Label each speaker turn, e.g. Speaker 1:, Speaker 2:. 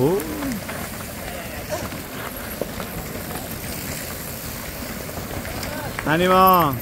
Speaker 1: 哦哪里吗